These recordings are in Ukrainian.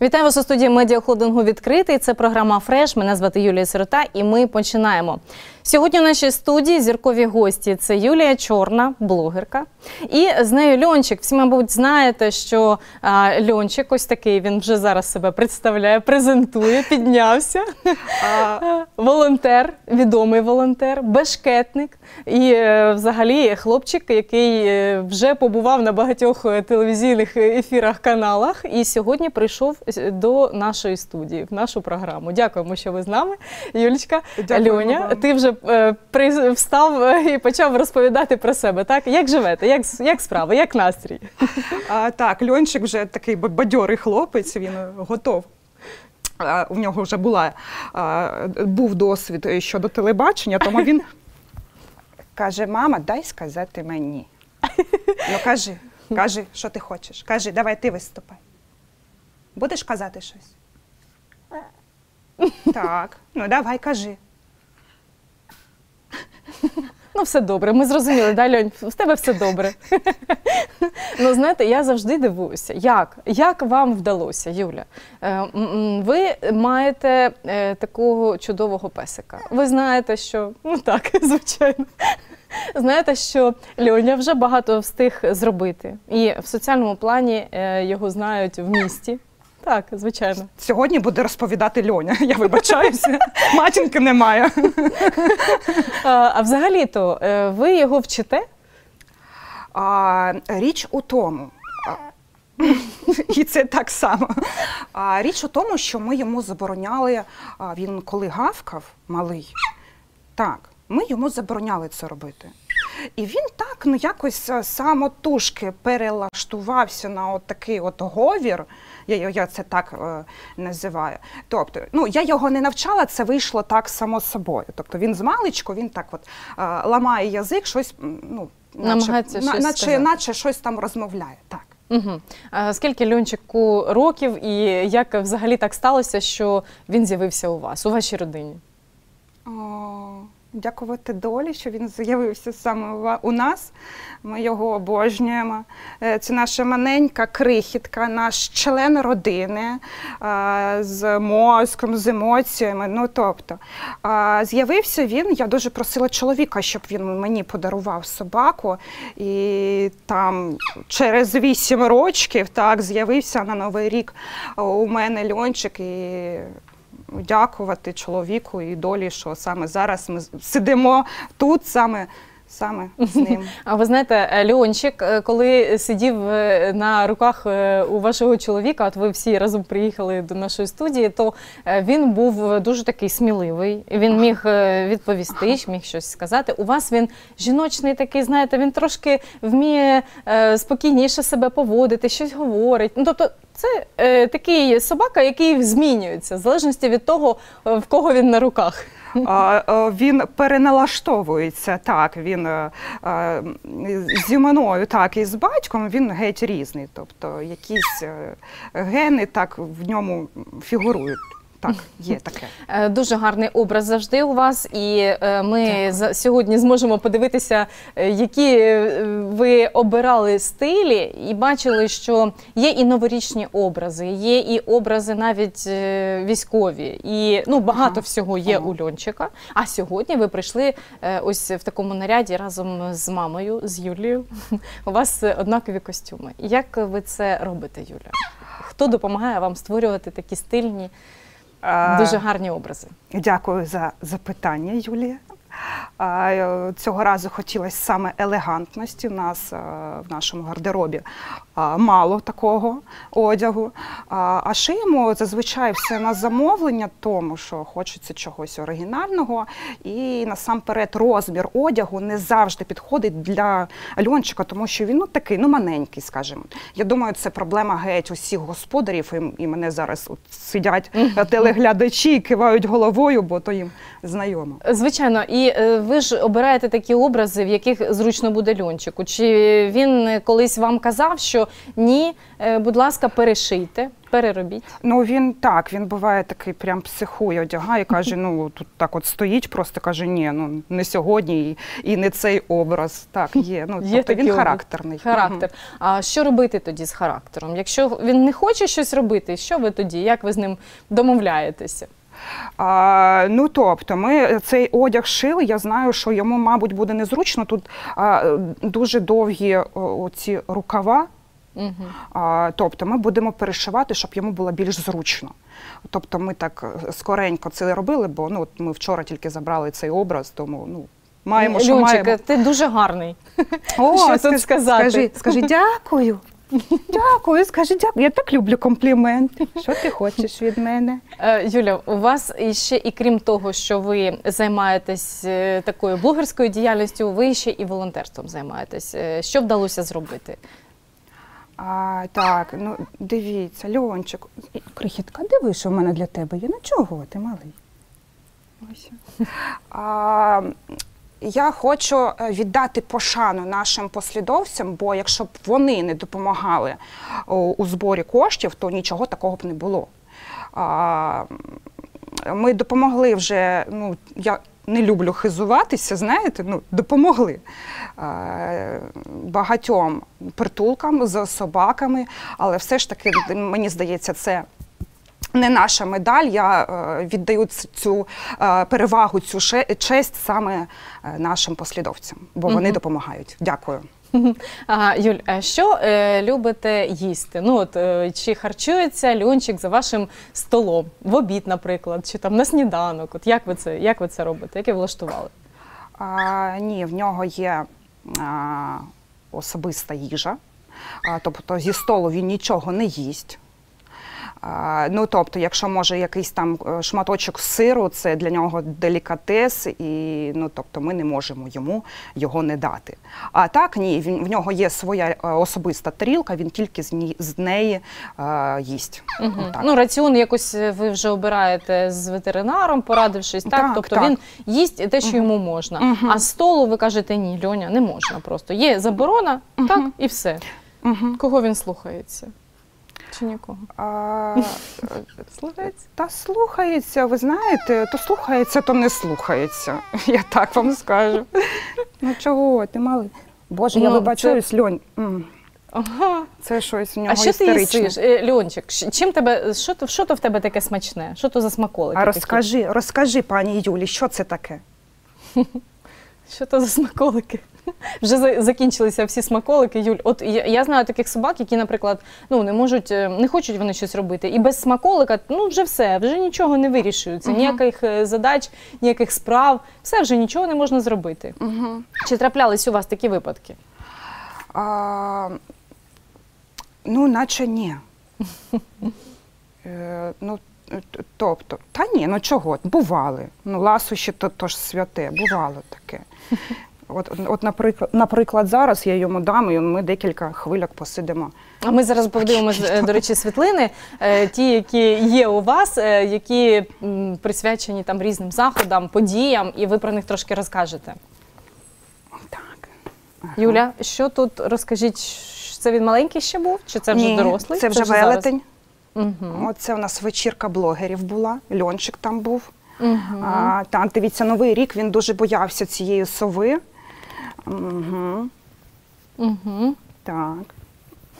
Вітаю вас у студії медіахолдингу відкритий. Це програма Фреш. Мене звати Юлія Сирота, і ми починаємо. Сьогодні в нашій студії зіркові гості це Юлія Чорна, блогерка. І з нею Льончик. Всі, мабуть, знаєте, що а, Льончик ось такий він вже зараз себе представляє, презентує, піднявся. А, волонтер, відомий волонтер, бешкетник і е, взагалі хлопчик, який е, вже побував на багатьох е, телевізійних ефірах, каналах, і сьогодні прийшов до нашої студії, в нашу програму. Дякуємо, що ви з нами. Юлічка, Дякуємо Льоня, вам. ти вже встав е, і почав розповідати про себе. Так, як живете? Як, як справи, як настрій? А, так, Льончик вже такий бадьорий хлопець, він е, готов. А, у нього вже була, а, був досвід щодо телебачення, тому він каже: мама, дай сказати мені. Ну кажи, кажи, що ти хочеш. Кажи, давай ти виступай. Будеш казати щось? Так, ну давай кажи. Ну, все добре, ми зрозуміли, да, Льонь, в тебе все добре. ну, знаєте, я завжди дивуюся, як, як вам вдалося, Юля? Е, ви маєте е, такого чудового песика. Ви знаєте, що ну так, звичайно. Знаєте, що Льоня вже багато встиг зробити, і в соціальному плані е, його знають в місті. Так, звичайно. Сьогодні буде розповідати Льоня. Я вибачаюся, матінки немає. А, а взагалі-то е, ви його вчите? А, річ у тому, і це так само. А, річ у тому, що ми йому забороняли, а, він коли гавкав малий, так, ми йому забороняли це робити. І він так ну якось самотужки перелаштувався на от такий от говір. Я, я- це так е, називаю. Тобто, ну я його не навчала, це вийшло так само собою. Тобто він з маличку, він так от е, ламає язик, щось ну, Намагається щось наче, наче щось там розмовляє. Так. Угу. А скільки Льончику років і як взагалі так сталося, що він з'явився у вас, у вашій родині? О, дякувати долі, що він з'явився саме у нас. Ми його обожнюємо. Е, Це наша маленька крихітка, наш член родини е, з мозком, з емоціями. Ну тобто, з'явився він. Я дуже просила чоловіка, щоб він мені подарував собаку. І там через вісім років так з'явився на новий рік у мене льончик. І дякувати чоловіку і долі, що саме зараз ми сидимо тут, саме, саме з ним. А ви знаєте, е, Льончик, е, коли сидів е, на руках у вашого чоловіка, от ви всі разом приїхали до нашої студії, то він був дуже такий сміливий. Він міг відповісти, міг щось сказати. У вас він жіночний такий, знаєте, він трошки вміє спокійніше себе поводити, щось говорить. Ну тобто. Це такий собака, який змінюється в залежності від того, в кого він на руках. Е, Він переналаштовується, так, він е, е, зі мною, так, і з батьком він геть різний. Тобто якісь гени так в ньому фігурують. Так, є таке. Е, Дуже гарний образ завжди у вас, і е, ми Дякую. сьогодні зможемо подивитися, е, які ви обирали стилі, і бачили, що є і новорічні образи, є і образи навіть військові, і ну багато Ага. всього є Ага. у Льончика. А сьогодні ви прийшли ось в такому наряді разом з мамою, з Юлією. У вас однакові костюми. Як ви це робите, Юля? Хто допомагає вам створювати такі стильні, дуже гарні образи? Дякую за запитання, Юлія. Е, Цього разу хотілося саме елегантності. У нас е, в нашому гардеробі мало такого одягу. А шиємо зазвичай все на замовлення, тому що хочеться чогось оригінального. І насамперед розмір одягу не завжди підходить для Альончика, тому що він ну, такий, ну маленький, скажімо. Я думаю, це проблема геть усіх господарів, і, і мене зараз от сидять телеглядачі і кивають головою, бо то їм знайомо. Звичайно, і е, ви ж обираєте такі образи, в яких зручно буде льончику. Чи він колись вам казав, що що ні, е, будь ласка, перешийте, переробіть. Ну він так, він буває такий, прям психує, одягає, каже: ну тут так от стоїть, просто каже, ні, ну не сьогодні і, і не цей образ. Так, є. Ну Є тобто він характерний. Характер. А що робити тоді з характером? Якщо він не хоче щось робити, що ви тоді? Як ви з ним домовляєтеся? А, ну тобто, ми цей одяг шили. Я знаю, що йому, мабуть, буде незручно. Тут а, дуже довгі о, ці рукава. Угу. А, тобто ми будемо перешивати, щоб йому було більш зручно. Тобто ми так е, скоренько це робили, бо ну, от ми вчора тільки забрали цей образ, тому ну, маємо, що Льончик, маємо. ти дуже гарний. О, що тут скажи- сказати? Скажи, скажи дякую. Дякую, скажи дякую. Я так люблю компліменти. Що ти хочеш від мене? Е, Юля, у вас іще, і крім того, що ви займаєтесь е, такою блогерською діяльністю, ви ще і волонтерством займаєтесь. Що вдалося зробити? А, так, ну дивіться, Льончик. Крихітка, диви, що в мене для тебе є. Ну чого ти малий? Ось. А, я хочу е, віддати пошану нашим послідовцям, бо якщо б вони не допомагали у зборі коштів, то нічого такого б не було. А, ми допомогли вже, ну, я не люблю хизуватися, знаєте, ну, допомогли е, багатьом притулкам з собаками, але все ж таки, мені здається, це. Не наша медаль, я е, віддаю цю е, перевагу, цю честь саме е, нашим послідовцям, бо вони угу. допомагають. Дякую. А, Юль, а що е, любите їсти? Ну от е, чи харчується льончик за вашим столом в обід, наприклад, чи там на сніданок? От як ви це, як ви це робите? Як ви влаштували? А, ні, в нього є а, особиста їжа, а, тобто зі столу він нічого не їсть. Ну, тобто, якщо може якийсь там е, шматочок сиру, це для нього делікатес, і ну, тобто, ми не можемо йому його не дати. А так, ні, він, в нього є своя е, особиста тарілка, він тільки з, ні, з неї е, їсть. Угу. Отак. Ну, раціон якось е, ви вже обираєте з ветеринаром, порадившись, так? Так, тобто так. він їсть те, що йому можна. Мгм. А з столу ви кажете, ні, Льоня, не можна просто. Є заборона, так, і все. Угу. Кого він слухається? Чи нікого? А, Слухається? Та слухається, ви знаєте, то слухається, то не слухається. Я так вам скажу. Ну чого ти малий? Боже, я Ну, вибачаюсь, Льонь. м, Ага. Це щось в нього А що ти істеричне. їсиш, Е, Льончик? щ- Чим тебе, що, то- що то в тебе таке смачне? Що то за смаколики? А такі? розкажи, розкажи, пані Юлі, що це таке? Що то за смаколики? Вже закінчилися всі смаколики, Юль. От я, я знаю таких собак, які, наприклад, ну не можуть, е, не хочуть вони щось робити. І без смаколика, ну вже все, вже нічого не вирішується. Мгм. Ніяких е, задач, ніяких справ, все вже нічого не можна зробити. Угу. Чи траплялись у вас такі випадки? А, ну, наче ні. Е, ну, т- тобто, та ні, ну чого? Бували. Ну, ласощі то, то ж святе, бувало таке. От, от наприклад, наприклад, зараз я йому дам, і ми декілька хвиляк посидимо. А ми зараз подивимося, до речі, світлини, е, ті, які є у вас, е, які присвячені там різним заходам, подіям, і ви про них трошки розкажете. Так. Юля, що тут розкажіть? Це він маленький ще був? Чи це вже Ні, дорослий? Це вже велетень. Угу. Оце у нас вечірка блогерів була. Льончик там був. Угу. А, так, дивіться, новий рік він дуже боявся цієї сови. Угу, Угу. так.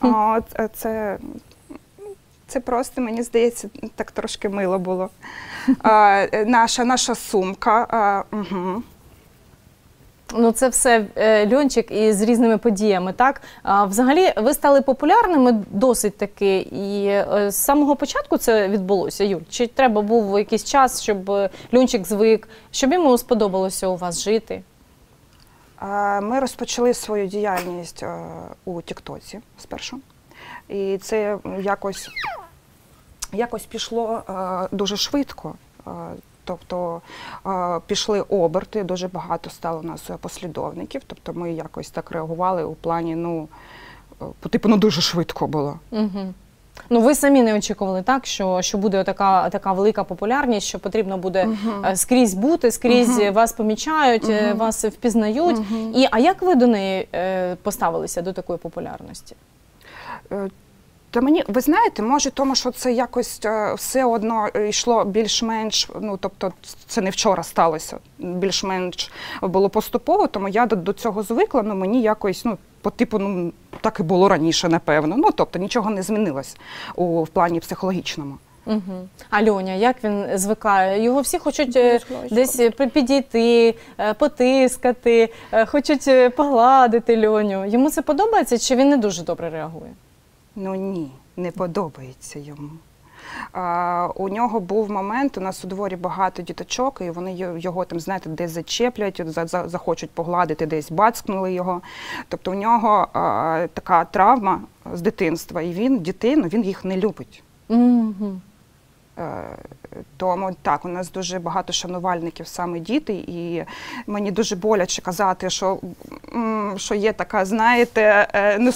А, от, це, це просто, мені здається, так трошки мило було. А, наша, наша сумка. А, угу. Ну, це все е, льончик із різними подіями. Так а, взагалі, ви стали популярними досить таки, і е, з самого початку це відбулося. Юль, чи треба був якийсь час, щоб е, льончик звик, щоб йому сподобалося у вас жити? Ми розпочали свою діяльність е, у Тіктоці спершу. І це якось, якось пішло е, дуже швидко. Е, Тобто пішли оберти, дуже багато стало у нас послідовників. Тобто ми якось так реагували у плані, ну, типу, ну дуже швидко було. Угу. Ну, ви самі не очікували так, що, що буде така, така велика популярність, що потрібно буде е, скрізь бути, скрізь Мгм. вас помічають, Мгм. вас впізнають. І а як ви до неї е, поставилися до такої популярності? Та мені, ви знаєте, може, тому що це якось е, все одно йшло більш-менш, ну тобто це не вчора сталося, більш-менш було поступово, тому я до, до цього звикла, ну мені якось, ну, по типу, ну так і було раніше, напевно. Ну тобто нічого не змінилось у в плані психологічному. Угу. А Льоня, як він звикає? Його всі хочуть е, десь е, підійти, потискати, хочуть погладити Льоню. Йому це подобається чи він не дуже добре реагує? Ну ні, не подобається йому. А, у нього був момент, у нас у дворі багато діточок, і вони його там, знаєте, десь зачеплять, захочуть погладити, десь бацкнули його. Тобто у нього а, така травма з дитинства, і він дітей, ну, він їх не любить. Угу. Е, Тому так, у нас дуже багато шанувальників саме діти, і мені дуже боляче казати, що, що є така, знаєте, е,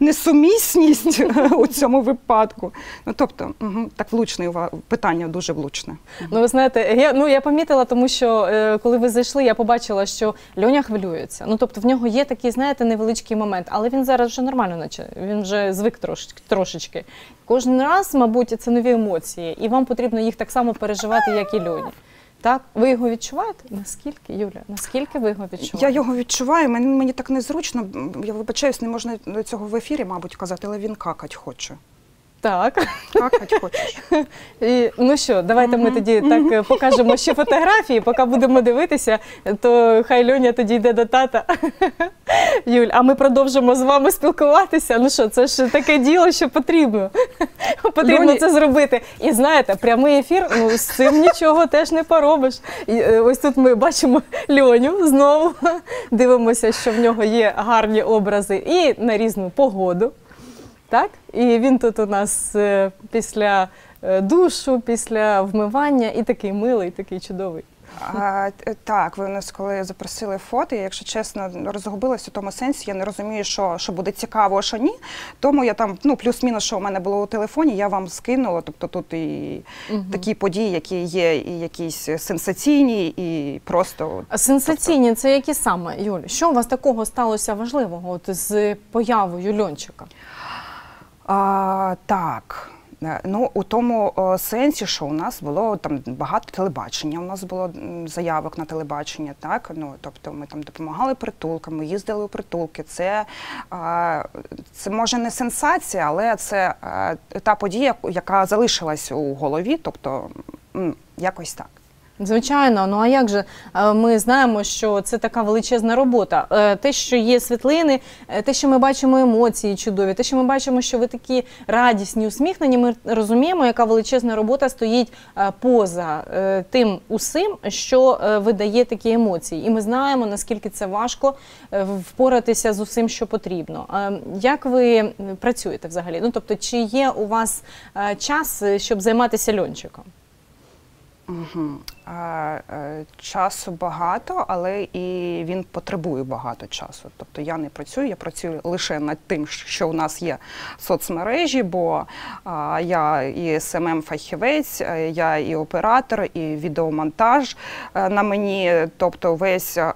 несумісність у цьому випадку. Ну тобто, так влучне питання, дуже влучне. Ну, ви знаєте, я, ну, я помітила, тому що е, коли ви зайшли, я побачила, що Льоня хвилюється. Ну, тобто в нього є такий, знаєте, невеличкий момент, але він зараз вже нормально, наче він вже звик трошечки. трошечки. Кожен раз, мабуть, це нові емоції, і вам потрібно їх так само переживати, як і Льоні. Так, ви його відчуваєте? Наскільки, Юля? Наскільки ви його відчуваєте? Я його відчуваю, мені, мені так незручно. Я вибачаюсь, не можна цього в ефірі, мабуть, казати, але він какать хоче. Так. Какать хочеш. І, ну що, давайте ми тоді так е, покажемо ще фотографії, поки будемо дивитися, то хай Льоня тоді йде до тата. Юль, а ми продовжимо з вами спілкуватися. Ну що, це ж таке діло, що потрібно. Потрібно Льоні- це зробити. І знаєте, прямий ефір, ну з цим нічого теж не поробиш. І, е, ось тут ми бачимо Льоню знову. Дивимося, що в нього є гарні образи і на різну погоду. Так? І він тут у нас е, після е, душу, після вмивання, і такий милий, такий чудовий. А, так, ви нас коли запросили фото, я, якщо чесно, розгубилась у тому сенсі, я не розумію, що, що буде цікаво, а що ні. Тому я там, ну, плюс-мінус, що у мене було у телефоні, я вам скинула. Тобто тут і Мгм. такі події, які є, і якісь сенсаційні, і просто. А сенсаційні це які саме, Юль? Що у вас такого сталося важливого от з появою Льончика? А, так. Е, Ну, у тому сенсі, що у нас було там багато телебачення. У нас було заявок на телебачення, так ну тобто ми там допомагали притулкам, ми їздили у притулки. Це, це може не сенсація, але це та подія, яка залишилась у голові, тобто якось так. Звичайно, ну а як же Е, ми знаємо, що це така величезна робота. Е, Те, що є світлини, е, те, що ми бачимо емоції чудові, те, що ми бачимо, що ви такі радісні, усміхнені, ми розуміємо, яка величезна робота стоїть поза тим усім, що видає такі емоції. І ми знаємо, наскільки це важко впоратися з усім, що потрібно. Як ви працюєте взагалі? Ну тобто, чи є у вас час, щоб займатися льончиком? Угу. А, е, часу багато, але і він потребує багато часу. Тобто я не працюю, я працюю лише над тим, що у нас є соцмережі, бо а, я і смм фахівець е, я і оператор, і відеомонтаж е, на мені. Тобто весь е,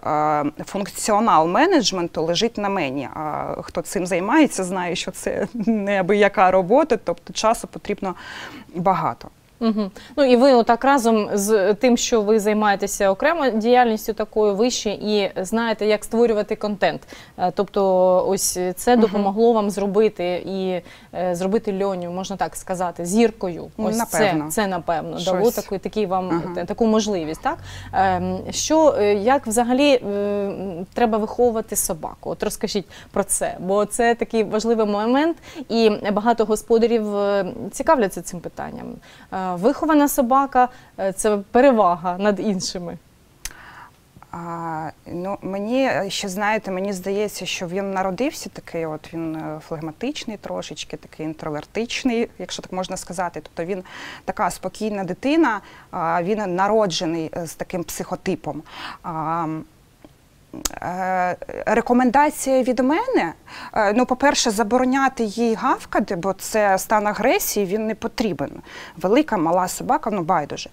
функціонал менеджменту лежить на мені. А хто цим займається, знає, що це неабияка робота, тобто часу потрібно багато. Угу. Ну і ви отак разом з тим, що ви займаєтеся окремо діяльністю такою вище і знаєте, як створювати контент. Е, Тобто, ось це допомогло вам зробити і е, зробити льоню, можна так сказати, зіркою. Ось напевно. це, це напевно Щось. дало таку, такий вам Ага. таку можливість. Так Ем, що е, як взагалі треба виховувати собаку? От розкажіть про це, бо це такий важливий момент, і багато господарів цікавляться цим питанням. Вихована собака е, це перевага над іншими. А, ну, мені е, ще знаєте, мені здається, що він народився такий, от він е, флегматичний трошечки, такий інтровертичний, якщо так можна сказати. Тобто він така спокійна дитина, а, він народжений з таким психотипом. А, рекомендація від мене. Е, ну, по-перше, забороняти їй гавкати, бо це стан агресії, він не потрібен. Велика, мала собака, ну байдуже.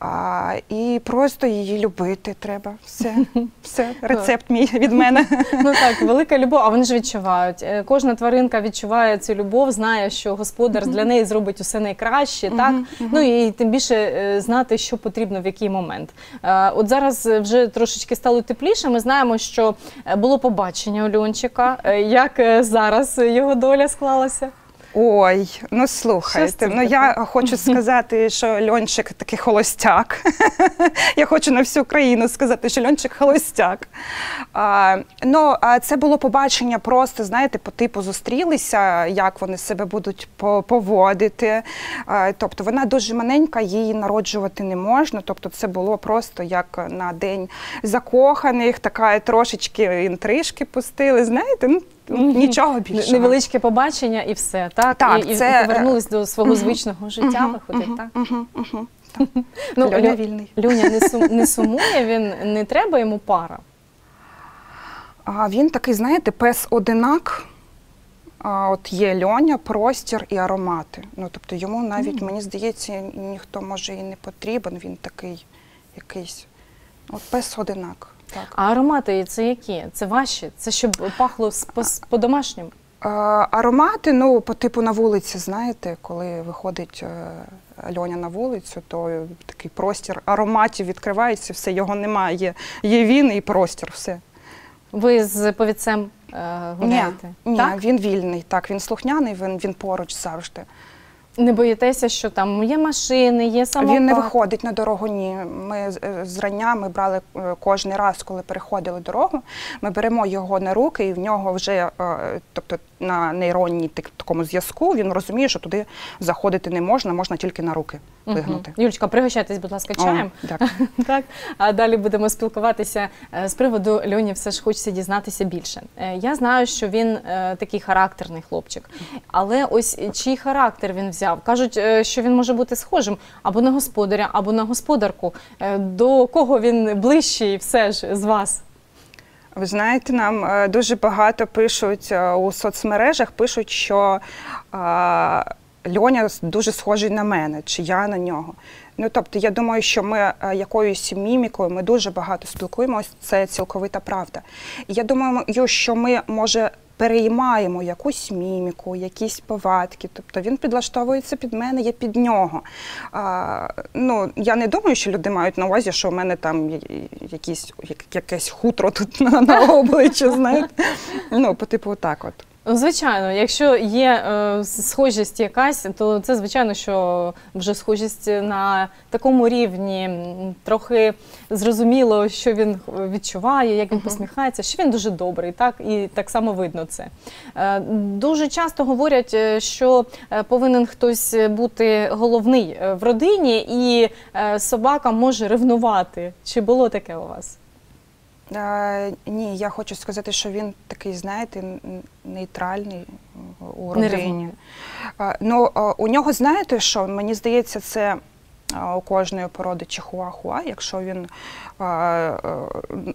А, і просто її любити треба. Все, все, рецепт мій від мене. Ну так, велика любов, а вони ж відчувають. Е, Кожна тваринка відчуває цю любов, знає, що господар для неї зробить усе найкраще, так? Ну і тим більше е, знати, що потрібно в який момент. Е, От зараз вже трошечки стало тепліше. Ми знаємо, що е, було побачення у. Е, Як е, зараз його доля склалася? Ой, ну слухайте, ну я хочу сказати, що Льончик такий холостяк. я хочу на всю країну сказати, що Льончик холостяк. А, ну, а це було побачення просто, знаєте, по типу зустрілися, як вони себе будуть поводити. А, тобто вона дуже маленька, її народжувати не можна. Тобто це було просто як на день закоханих, така трошечки інтрижки пустили. Знаєте, ну нічого більше. Невеличке побачення і все, так? Так, і, і це, е, повернулись до свого звичного життя, виходить, так? мгм. Ну, Льоня Лю- вільний. Люня не, сум, не сумує, він не треба йому пара. А він такий, знаєте, пес одинак. А, от є льоня, простір і аромати. Ну, тобто йому навіть, мені здається, ніхто може і не потрібен. Він такий якийсь. От пес одинак. Так. А аромати це які? Це ваші? Це щоб пахло по-домашньому? Аромати, ну, по типу на вулиці, знаєте, коли виходить е, Льоня на вулицю, то такий простір ароматів відкривається, все, його немає. Є, є він і простір, все. Ви з повідцем е, гуляєте? Ні, так? він вільний, так, він слухняний, він, він поруч завжди. Не боїтеся, що там є машини, є самокат? Він не виходить на дорогу. Ні. Ми е, зрання ми брали е, кожен раз, коли переходили дорогу. Ми беремо його на руки, і в нього вже, е, тобто на нейронній такому зв'язку, він розуміє, що туди заходити не можна, можна тільки на руки вигнути. Юлічка, пригощайтесь, будь ласка, чаєм. О, дякую. Так, а далі будемо спілкуватися Е, з приводу Льоні. Все ж хочеться дізнатися більше. Е, Я знаю, що він е, такий характерний хлопчик, але ось чий характер він взяв? Кажуть, що він може бути схожим або на господаря, або на господарку. До кого він ближчий, все ж з вас? Ви знаєте, нам е, дуже багато пишуть е, у соцмережах, пишуть, що Льоня дуже схожий на мене, чи я на нього. Ну тобто, я думаю, що ми е, якоюсь мімікою, ми дуже багато спілкуємося, це цілковита правда. Я думаю, що ми може. Переймаємо якусь міміку, якісь повадки, тобто він підлаштовується під мене, я під нього. А, ну, я не думаю, що люди мають на увазі, що у мене там якісь, як, якесь хутро тут на, на обличчі, знаєте. Ну, по типу так от. Звичайно, якщо є е, схожість якась, то це звичайно, що вже схожість на такому рівні. Трохи зрозуміло, що він відчуває, як він посміхається, що він дуже добрий, так і так само видно це. Е, дуже часто говорять, е, що е, повинен хтось бути головний е, в родині, і е, собака може ревнувати. Чи було таке у вас? Е, ні, я хочу сказати, що він такий, знаєте, нейтральний е, у родині. Е, ну, у нього, знаєте що, мені здається, це е, у кожної породи чихуахуа, якщо він, е,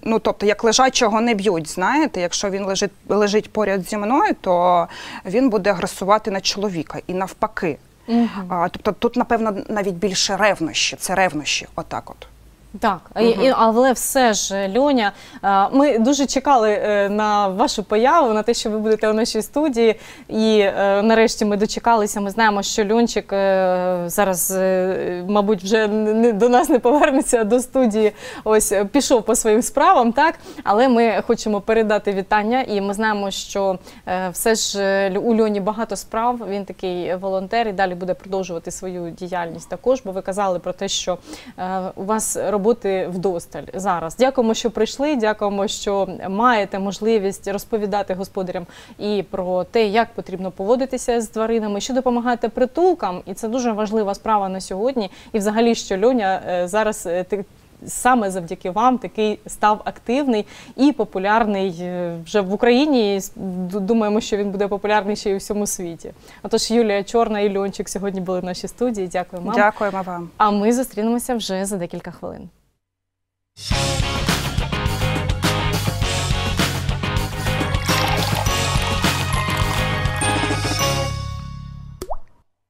ну, тобто, як лежачого не б'ють, знаєте, якщо він лежить, лежить поряд зі мною, то він буде агресувати на чоловіка. І навпаки. А, тобто тут, напевно, навіть більше ревнощі, це ревнощі, отак от. Так, і- і- але все ж, Льоня, е, ми дуже чекали е, на вашу появу, на те, що ви будете у нашій студії. І е, нарешті ми дочекалися. Ми знаємо, що Льончик е, зараз, е, мабуть, вже не до нас не повернеться до студії. Ось е, пішов по своїм справам, так. Але ми хочемо передати вітання, і ми знаємо, що е, все ж е, у Льоні багато справ. Він такий волонтер і далі буде продовжувати свою діяльність також. Бо ви казали про те, що е, у вас роботи вдосталь зараз. Дякуємо, що прийшли. Дякуємо, що маєте можливість розповідати господарям і про те, як потрібно поводитися з тваринами, що допомагаєте притулкам, і це дуже важлива справа на сьогодні. І взагалі, що Льоня е, зараз е, Саме завдяки вам такий став активний і популярний е, вже в Україні. І думаємо, що він буде популярний ще й у всьому світі. Отож, Юлія Чорна і Льончик сьогодні були в нашій студії. Дякуємо вам. Дякуємо вам. А ми зустрінемося вже за декілька хвилин.